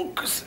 おくす